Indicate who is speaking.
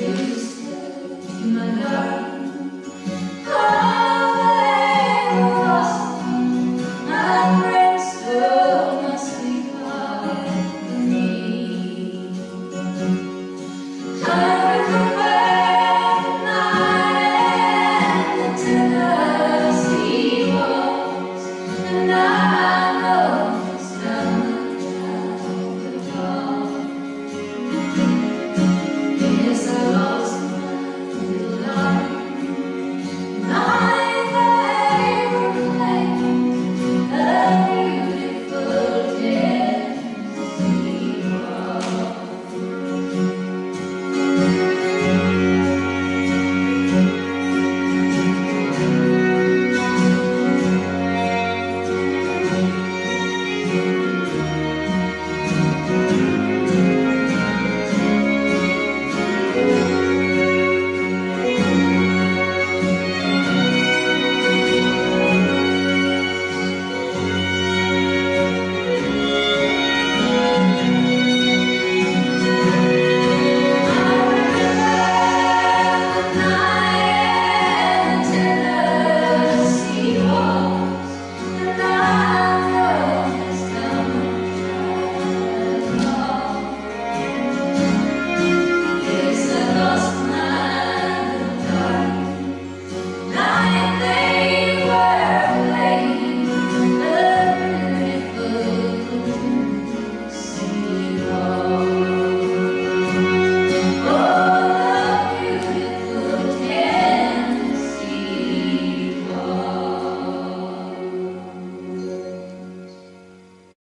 Speaker 1: You.